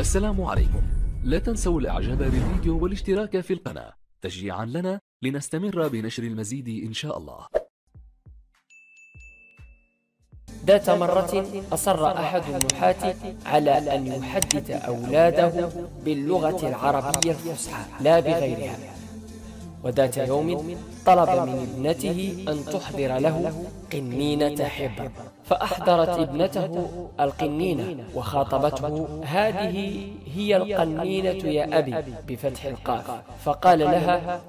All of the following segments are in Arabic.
السلام عليكم. لا تنسوا الإعجاب بالفيديو والاشتراك في القناة. تشجيعا لنا لنستمر بنشر المزيد إن شاء الله. ذات مرة أصر أحد النحاة على أن يحدث أولاده باللغة العربية الفصحى لا بغيرها. وذات يوم طلب من ابنته أن تحضر له قنينة حبر. فأحضرت ابنته القنينة وخاطبته هذه هي القنينة يا أبي بفتح القاف. فقال لها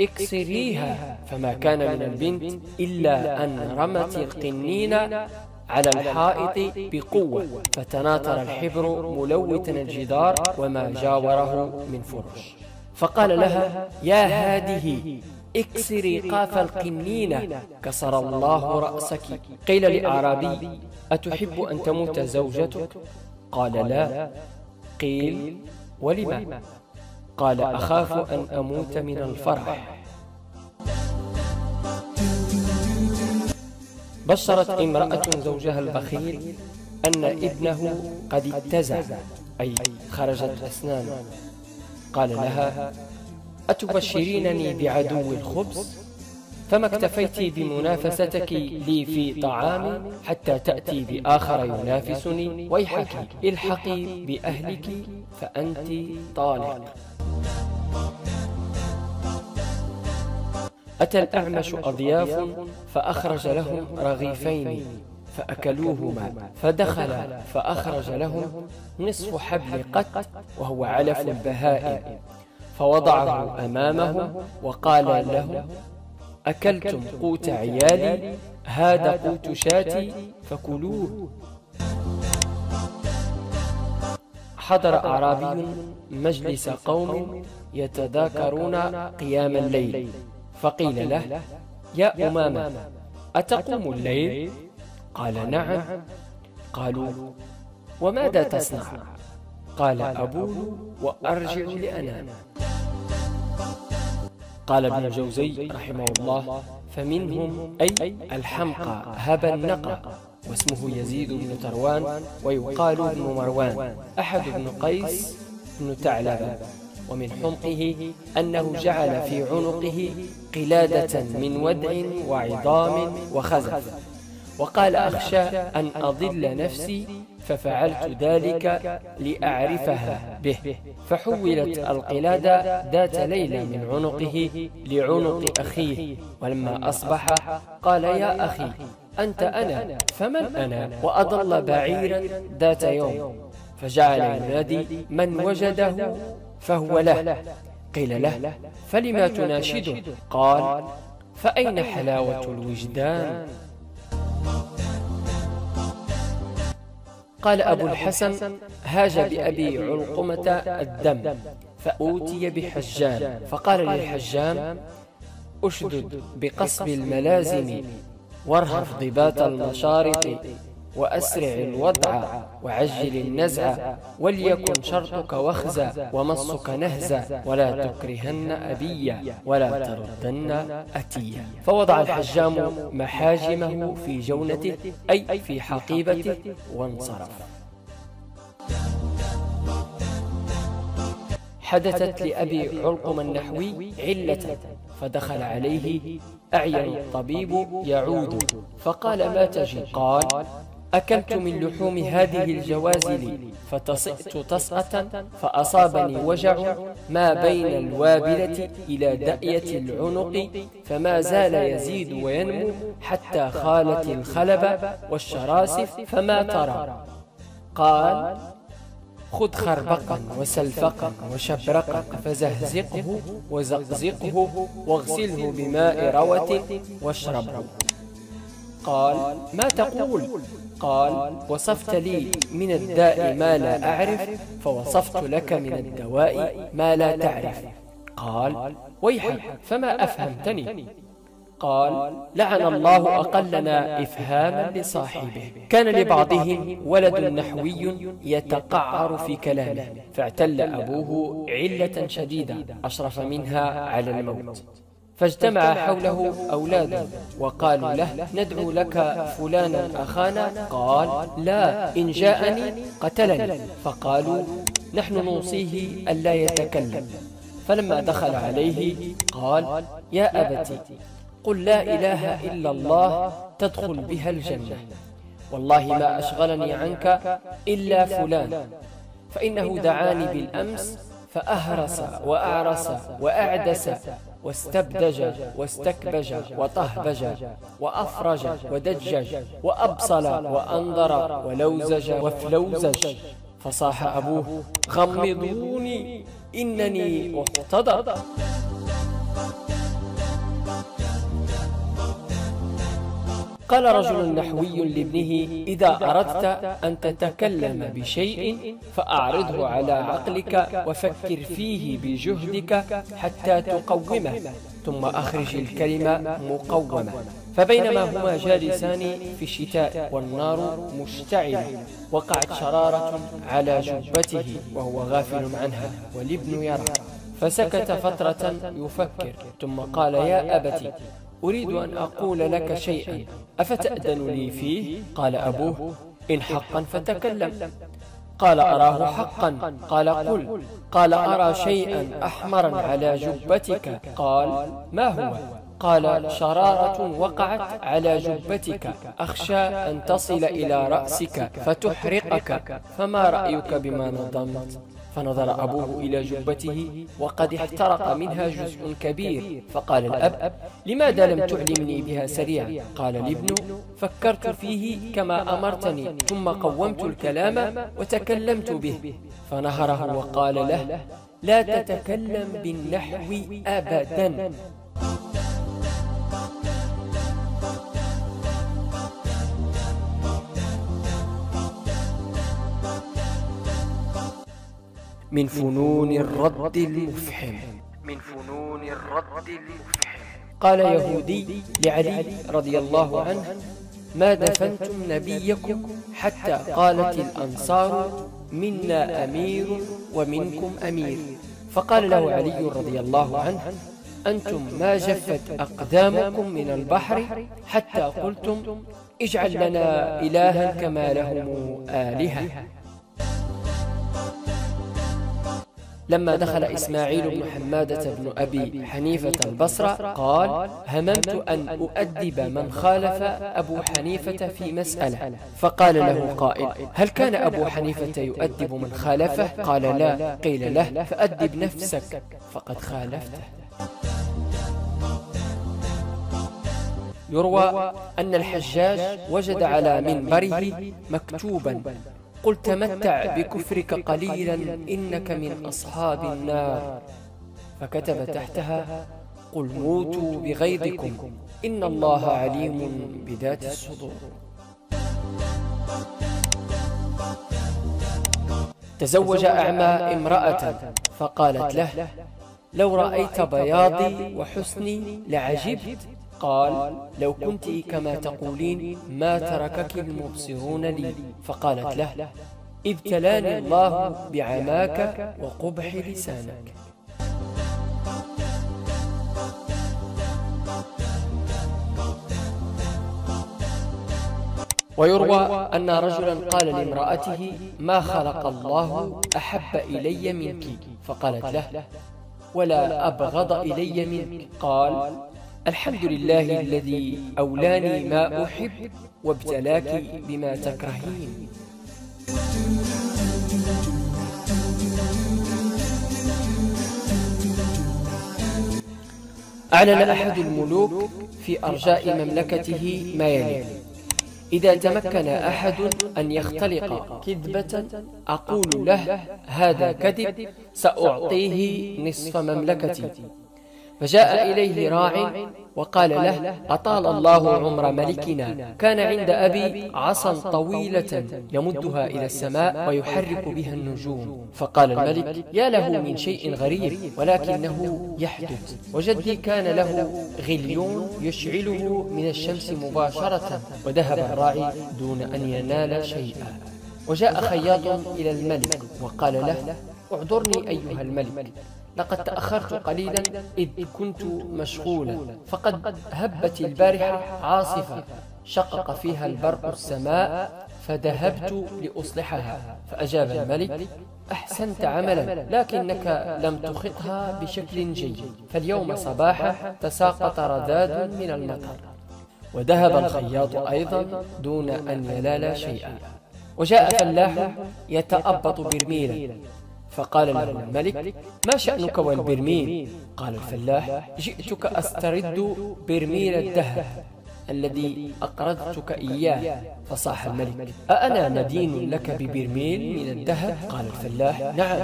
اكسريها فما كان من البنت إلا أن رمت القنينة على الحائط بقوة. فتناثر الحبر ملوثا الجدار وما جاوره من فرش. فقال لها يا هذه اكسري قاف القنينة كسر الله رأسك. قيل لأعرابي أتحب أن تموت زوجتك؟ قال لا. قيل ولما؟ قال أخاف أن أموت من الفرح. بشرت امرأة زوجها البخيل أن ابنه قد اتزع أي خرجت أسنانه. قال لها أتبشرينني بعدو الخبز؟ فما اكتفيت بمنافستك لي في طعام حتى تأتي بآخر ينافسني؟ ويحك الحقي بأهلك فأنت طالق. أتى الأعمش أضياف فأخرج لهم رغيفين. فأكلوهما. فدخل فأخرج لهم نصف حبل قط وهو علف البهائم فوضعه أمامهم وقال لهم أكلتم قوت عيالي؟ هذا قوت شاتي فكلوه. حضر أعرابي مجلس قوم يتذاكرون قيام الليل. فقيل له يا أمامة أتقوم الليل؟ قال نعم. قالوا وماذا تصنع؟ قال أبول وأرجع لأنام قال ابن الجوزي رحمه الله فمنهم أي الحمقى هبى النقى واسمه يزيد بن تروان ويقال ابن مروان. أحد ابن قيس بن ثعلبة. ومن حمقه أنه جعل في عنقه قلادة من ودع وعظام وخزف. وقال أخشى أن أضل نفسي ففعلت ذلك لأعرفها به. فحولت القلادة ذات ليلة من عنقه لعنق أخيه. ولما أصبح قال يا أخي أنت أنا فمن أنا؟ وأضل بعيرا ذات يوم. فجعل ينادي من وجده فهو له. قيل له فلما تناشده؟ قال فأين حلاوة الوجدان؟ قال أبو الحسن هاج بأبي علقمة الدم فأوتي بحجام. فقال للحجام أشدد بقصب الملازم وارهف ضبات المشارط وأسرع الوضع وعجل النزع وليكن شرطك وخزا ومصك نهزا ولا تكرهن أبيا ولا تردن أتيا. فوضع الحجام محاجمه في جونته أي في حقيبته وانصرف. حدثت لأبي علقم النحوي علة فدخل عليه أعين الطبيب يعود. فقال ما تجي قال أكلت من لحوم هذه الجوازل فتصئت تصأة فأصابني وجع ما بين الوابلة إلى دأية العنق فما زال يزيد وينمو حتى خالت الخلب والشراسف فما ترى. قال خذ خربقا وسلفقا وشبرقا فزهزقه وزقزقه واغسله بماء روة واشربه. قال ما تقول؟ قال وصفت لي من الداء ما لا أعرف فوصفت لك من الدواء ما لا تعرف. قال ويحك فما أفهمتني. قال لعن الله أقلنا إفهاما لصاحبه. كان لبعضهم ولد نحوي يتقعر في كلامه فاعتل أبوه علة شديدة أشرف منها على الموت. فاجتمع حوله أولاده وقالوا له ندعو لك فلانا أخانا. قال لا إن جاءني قتلني. فقالوا نحن نوصيه ألا يتكلم. فلما دخل عليه قال يا أبت قل لا إله إلا الله تدخل بها الجنة. والله ما أشغلني عنك إلا فلان. فإنه دعاني بالأمس فأهرس وأعرس وأعدس واستبدج واستكبج وطهبج وأفرج ودجج وأبصل وأنظر ولوزج وفلوزج. فصاح أبوه غمضوني إنني احتضر قال رجل نحوي لابنه إذا أردت أن تتكلم بشيء فأعرضه على عقلك وفكر فيه بجهدك حتى تقومه ثم أخرج الكلمة مقومة. فبينما هما جالسان في الشتاء والنار مشتعلة وقعت شرارة على جبته وهو غافل عنها والابن يرى فسكت فترة يفكر ثم قال يا أبت أريد أن أقول لك شيئا. أفتأذن لي فيه؟ قال أبوه إن حقا فتكلم. قال أراه حقا. قال قل. قال أرى شيئا أحمرا على جبتك. قال ما هو؟ قال شرارة وقعت على جبتك. أخشى أن تصل إلى رأسك فتحرقك. فما رأيك بما نظمت؟ فنظر أبوه إلى جبته وقد احترق منها جزء كبير. فقال الأب لماذا لم تعلمني بها سريعا؟ قال الابن فكرت فيه كما أمرتني ثم قومت الكلام وتكلمت به. فنهره وقال له لا تتكلم بالنحو أبدا. من فنون الرد المفحم. من فنون الرد المفحم. قال يهودي لعلي رضي الله عنه ما دفنتم نبيكم حتى قالت الأنصار منا أمير ومنكم أمير فقال له علي رضي الله عنه أنتم ما جفت أقدامكم من البحر حتى قلتم اجعل لنا إلها كما لهم آلهة لما دخل إسماعيل بن حمادة بن أبي حنيفة البصرة قال هممت أن أؤدب من خالف أبو حنيفة في مسألة. فقال له قائل هل كان أبو حنيفة يؤدب من خالفه؟ قال لا. قيل له فأدب نفسك. فقد خالفته. يروى أن الحجاج وجد على منبره مكتوبا. قل تمتع بكفرك قليلا إنك من أصحاب النار. فكتب تحتها قل موتوا بغيظكم. إن الله عليم بذات الصدور. تزوج أعمى امرأة فقالت له لو رأيت بياضي وحسني لعجبت قال لو كنت كما تقولين ما تركك المبصرون لي. فقالت له ابتلاني الله بعماك وقبح لسانك. ويروى أن رجلا قال لامرأته ما خلق الله أحب إلي منك. فقالت له ولا أبغض إلي منك. قال الحمد لله الذي أولاني ما أحب وابتلاك بما تكرهين. أعلن أحد الملوك في أرجاء مملكته ما يلي. إذا تمكن أحد أن يختلق كذبة أقول له هذا كذب سأعطيه نصف مملكتي. فجاء إليه راع وقال له أطال الله عمر ملكنا. كان عند أبي عصا طويلة يمدها إلى السماء ويحرك بها النجوم. فقال الملك يا له من شيء غريب ولكنه يحدث. وجدي كان له غليون يشعله من الشمس مباشرة وذهب الراعي دون أن ينال شيئا. وجاء خياط إلى الملك وقال له اعذرني أيها الملك. لقد تأخرت قليلا إذ كنت مشغولا. فقد هبت البارحة عاصفة. شقق فيها البرق السماء. فذهبت لأصلحها. فأجاب الملك أحسنت عملا. لكنك لم تخطها بشكل جيد. فاليوم صباحا تساقط رذاذ من المطر. وذهب الخياط أيضا دون أن يلال شيئا. وجاء فلاح يتأبط برميلا. فقال له الملك ما شأنك والبرميل؟ قال الفلاح جئتك أسترد برميل الذهب الذي أقرضتك إياه. فصاح الملك أأنا مدين لك ببرميل من الذهب؟ قال الفلاح نعم.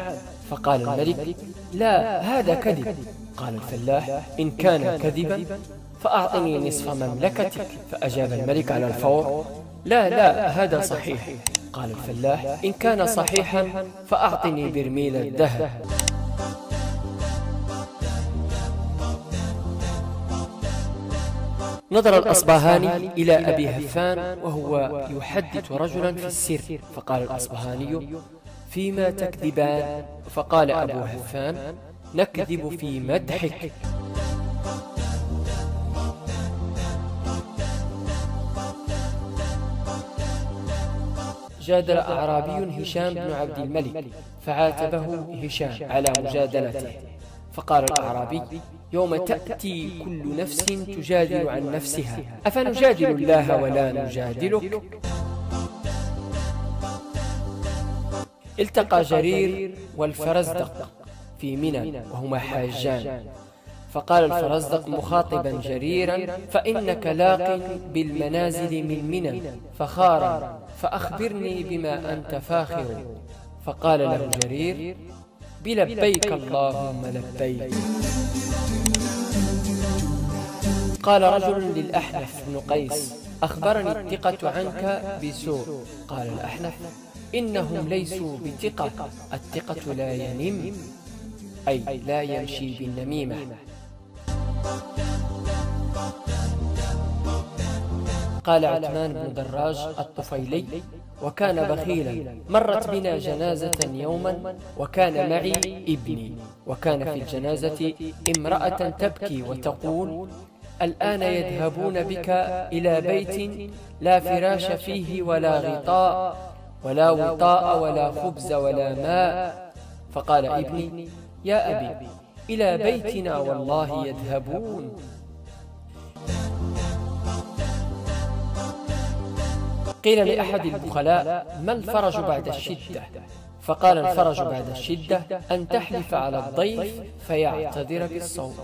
فقال الملك لا هذا كذب. قال الفلاح إن كان كذبا فأعطني نصف مملكتك. فأجاب الملك على الفور لا لا هذا صحيح. قال الفلاح إن كان صحيحا فأعطني برميل الذهب. نظر الأصبهاني إلى أبي هفان وهو يحدث رجلا في السر فقال الأصبهاني فيما تكذبان؟ فقال أبو هفان نكذب في مدحك. جادل أعرابي هشام بن عبد الملك فعاتبه هشام على مجادلته. فقال الأعرابي يوم تأتي كل نفس تجادل عن نفسها. أفنجادل الله ولا نجادلك التقى جرير والفرزدق في منى وهما حاجان. فقال الفرزدق مخاطبا جريرا فإنك لاق بالمنازل من منى فخارا فأخبرني بما أنت فاخر. فقال له جرير بلبيك اللهم لبيك. قال رجل للأحنف بن قيس أخبرني الثقة عنك بسوء. قال الأحنف إنهم ليسوا بثقة الثقة لا ينم أي لا يمشي بالنميمة. قال عثمان بن دراج الطفيلي وكان بخيلا مرت بنا جنازة يوما وكان معي ابني وكان في الجنازة امرأة تبكي وتقول الآن يذهبون بك إلى بيت لا فراش فيه ولا غطاء ولا وطاء ولا خبز ولا ماء. فقال ابني يا أبي إلى بيتنا والله يذهبون. قيل لأحد البخلاء ما الفرج بعد الشدة فقال الفرج بعد الشدة أن تحلف على الضيف فيعتذر بالصوم.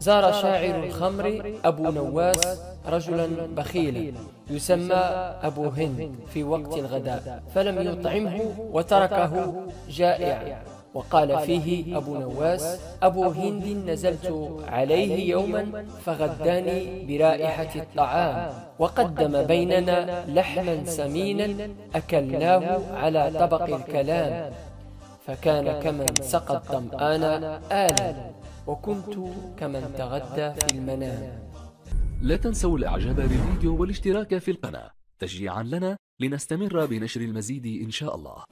زار شاعر الخمر أبو نواس رجلا بخيلا. يسمى أبو هند في وقت الغداء. فلم يطعمه وتركه جائعا. وقال فيه أبو نواس أبو هند نزلت عليه يوما فغداني برائحة الطعام وقدم بيننا لحما سمينا أكلناه على طبق الكلام فكان كمن سقى الظمآن آلا وكنت كمن تغدى في المنام. لا تنسوا الإعجاب بالفيديو والاشتراك في القناة. تشجيعا لنا لنستمر بنشر المزيد إن شاء الله.